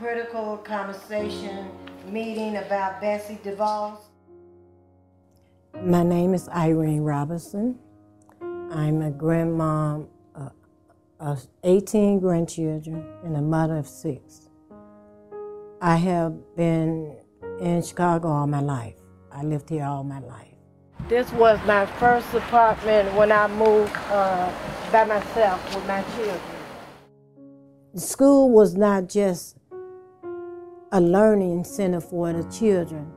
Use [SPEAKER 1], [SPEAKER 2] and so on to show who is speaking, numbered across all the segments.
[SPEAKER 1] critical conversation meeting about Betsy DeVos.
[SPEAKER 2] My name is Irene Robinson. I'm a grandmom uh, of 18 grandchildren and a mother of six. I have been in Chicago all my life. I lived here all my life. This was my first apartment when I moved uh, by myself with my children. School was not just a learning center for the children.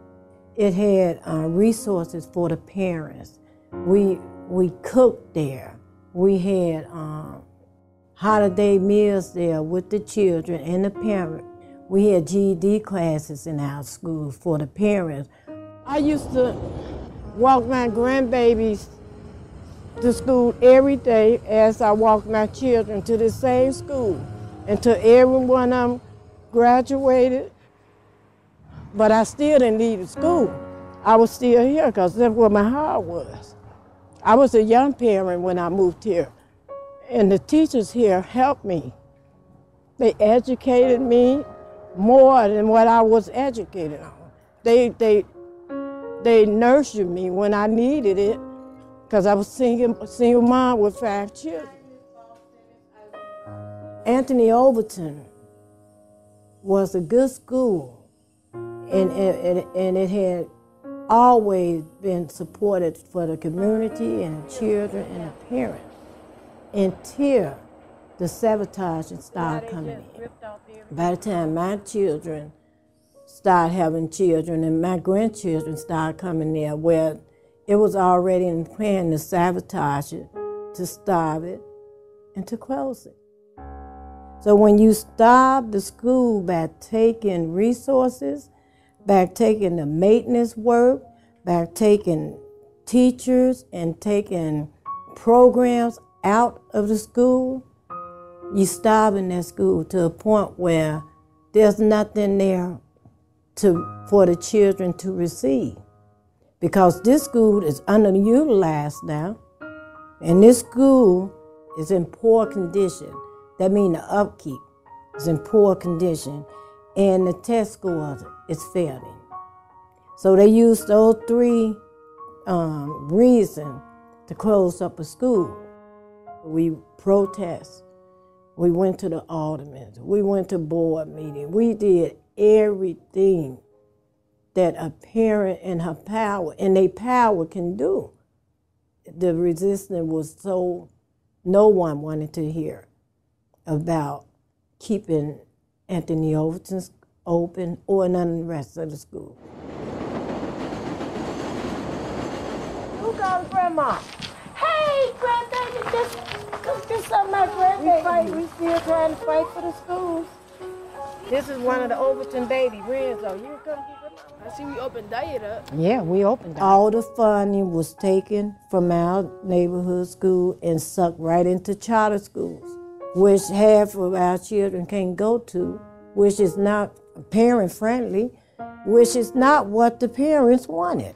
[SPEAKER 2] It had uh, resources for the parents. We we cooked there. We had um, holiday meals there with the children and the parents. We had GED classes in our school for the parents. I used to walk my grandbabies to school every day as I walked my children to the same school until every one of them graduated. But I still didn't leave school. I was still here because that's where my heart was. I was a young parent when I moved here, and the teachers here helped me. They educated me more than what I was educated on. They, they they nurtured me when I needed it because I was single, single mom with five children. Anthony Overton was a good school, and, and, and it had always been supported for the community and the children and the parents until the sabotaging started coming in. By the time my children started having children and my grandchildren started coming there where it was already in plan to sabotage it, to starve it, and to close it. So when you starve the school by taking resources, by taking the maintenance work, back taking teachers and taking programs out of the school, you starving that school to a point where there's nothing there to, for the children to receive. Because this school is underutilized now, and this school is in poor condition. That means the upkeep is in poor condition, and the test scores is failing. So they used those three um, reasons to close up a school. We protest. We went to the aldermen. We went to board meeting. We did everything that a parent and her power and their power can do. The resistance was so no one wanted to hear about keeping Anthony Overton open or none of the rest of the school. Who called grandma? Hey, grandbaby, this, this, this is my grandbaby. We, fight, we still trying to fight for the schools. This is one of the Overton baby, Renzo. You come get
[SPEAKER 3] I see we opened diet up.
[SPEAKER 2] Yeah, we opened diet. All the funding was taken from our neighborhood school and sucked right into charter schools, which half of our children can't go to, which is not parent friendly, which is not what the parents wanted.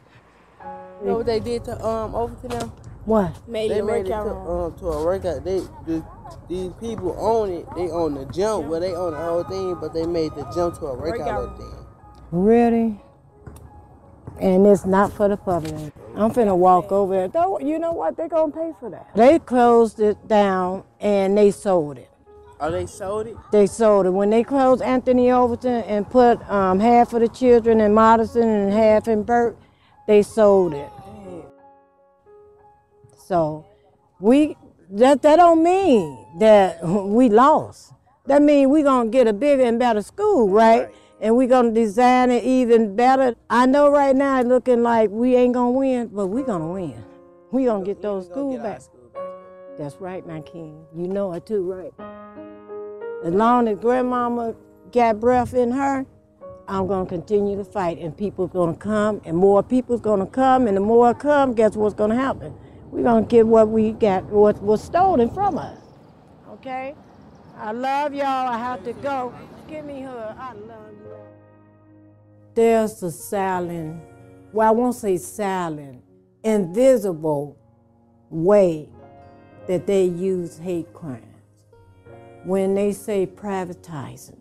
[SPEAKER 3] You know what they did to um Overton them?
[SPEAKER 2] What?
[SPEAKER 3] Made
[SPEAKER 4] they
[SPEAKER 3] it
[SPEAKER 4] made it
[SPEAKER 3] workout
[SPEAKER 4] to, um, to a workout. They the, these people own it. They own the jump. Well, they own the whole thing, but they made the jump to a workout
[SPEAKER 3] Workout.
[SPEAKER 4] thing.
[SPEAKER 2] Really? And it's not for the public. I'm finna walk over there. Though, you know what? They're gonna pay for that. They closed it down and they sold it.
[SPEAKER 4] Oh, they sold it.
[SPEAKER 2] They sold it. When they closed Anthony Overton and put um, half of the children in Mollison and half in Burke, they sold it. So we that that don't mean that we lost. That means we're gonna get a bigger and better school, right?
[SPEAKER 4] Right.
[SPEAKER 2] And we're gonna design it even better. I know right now it's looking like we ain't gonna win, but we're gonna win. We gonna get those schools back.
[SPEAKER 4] school back.
[SPEAKER 2] That's right, my king. You know it too, right? As long as grandmama got breath in her, I'm gonna continue to fight, and people gonna come, and more people's gonna come, and the more come, guess what's gonna happen? We're gonna get what we got, what was stolen from us. Okay? I love y'all. I have to go. Give me her. I love you. There's a silent, well, I won't say silent, invisible way that they use hate crimes. When they say privatizing,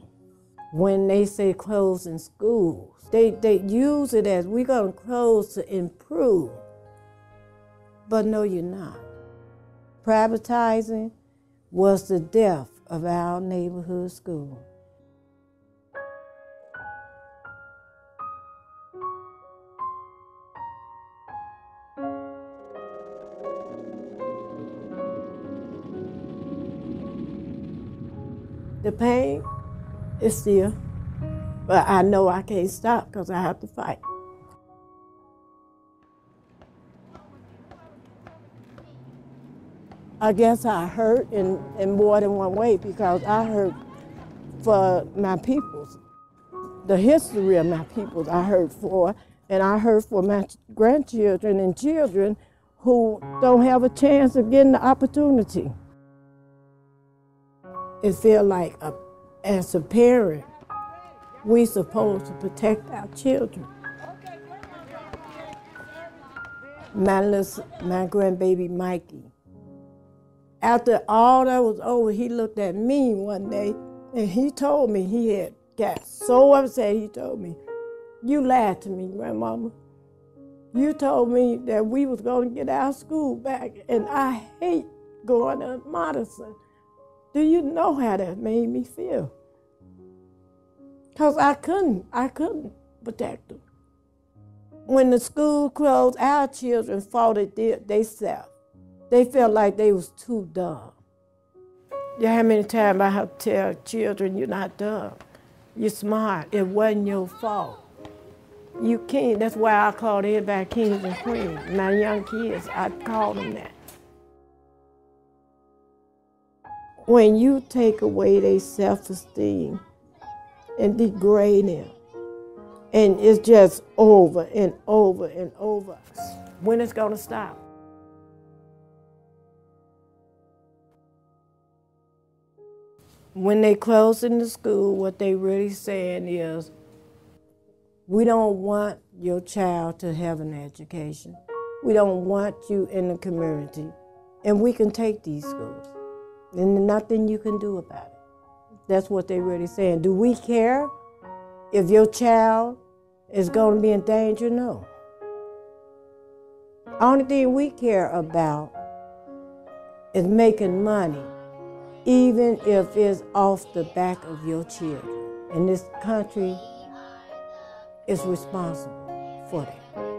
[SPEAKER 2] when they say closing schools. They, they use it as we're going to close to improve. But no, you're not. Privatizing was the death of our neighborhood school. The pain is still, but I know I can't stop because I have to fight. I guess I hurt in, in more than one way because I hurt for my peoples, the history of my peoples I hurt for, and I hurt for my grandchildren and children who don't have a chance of getting the opportunity. It feels like a, as a parent, we supposed to protect our children. My little, my grandbaby Mikey. After all that was over, he looked at me one day and he told me he had got so upset. He told me, "You lied to me, grandmama. You told me that we was going to get our school back, and I hate going to Mollison." Do you know how that made me feel? Because I couldn't, I couldn't protect them. When the school closed, our children fought it they, themselves. They felt like they was too dumb. You know how many times I have to tell children, you're not dumb. You're smart. It wasn't your fault. You can't. That's why I called everybody kings and queens. My young kids, I call them that. When you take away their self-esteem and degrade them, and it's just over and over and over, when it's going to stop? When they close in the school, what they really saying is, we don't want your child to have an education. We don't want you in the community. And we can take these schools. And nothing you can do about it. That's what they're really saying. Do we care if your child is going to be in danger? No. Only thing we care about is making money, even if it's off the back of your children. And this country is responsible for that.